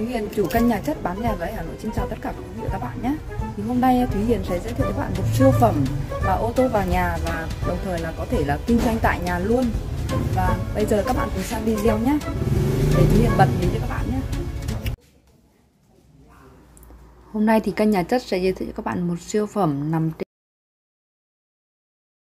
Thúy Hiền, chủ căn nhà chất bán nhà với Hà Nội. Xin chào tất cả quý vị và các bạn nhé. Thì hôm nay Thúy Hiền sẽ giới thiệu các bạn một siêu phẩm và ô tô vào nhà và đồng thời là có thể là kinh doanh tại nhà luôn. Và bây giờ các bạn cùng xem video nhé. Để Thúy Hiền bật mí cho các bạn nhé. Hôm nay thì căn nhà chất sẽ giới thiệu cho các bạn một siêu phẩm nằm trên